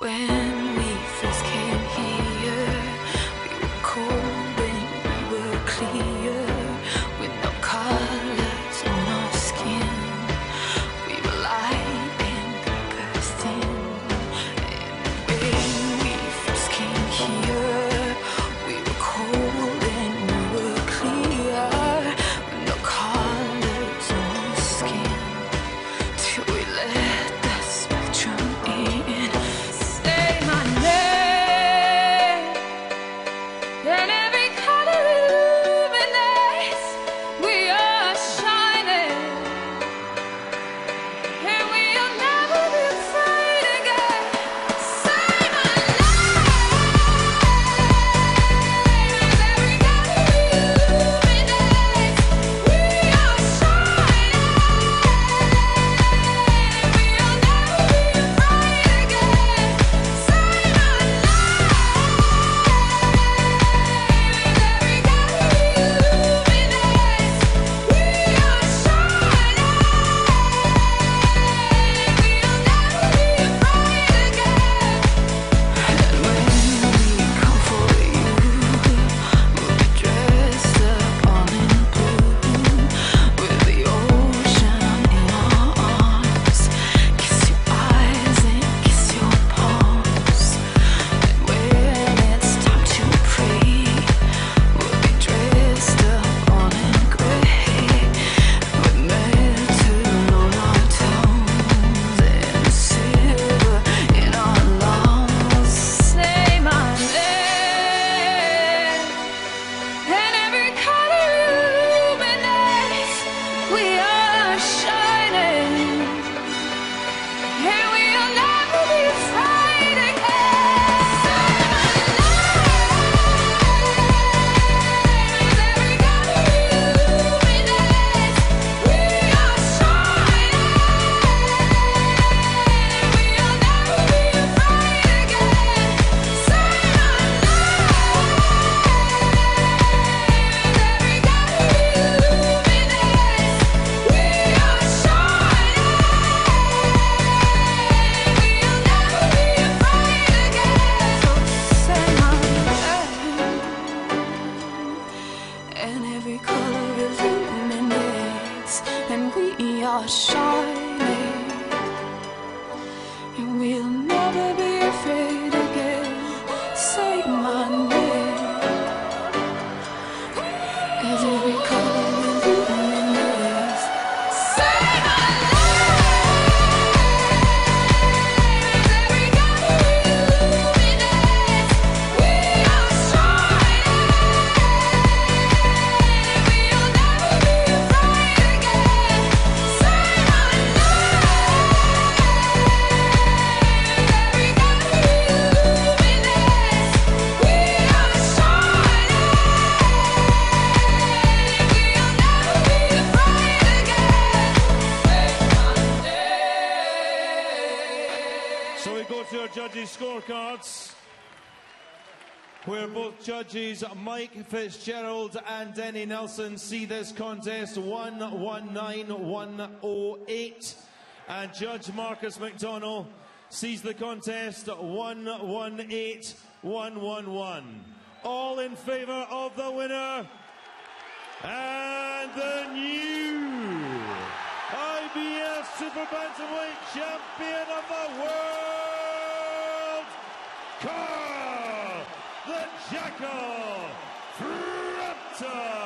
When and every color illuminates, and we are shining, and we'll never be afraid again. Say my name. Every judges' scorecards, where both judges Mike Fitzgerald and Denny Nelson see this contest 119 108, and Judge Marcus McDonnell sees the contest 118 111. All in favour of the winner and the new. Carl the Jackal Frampton.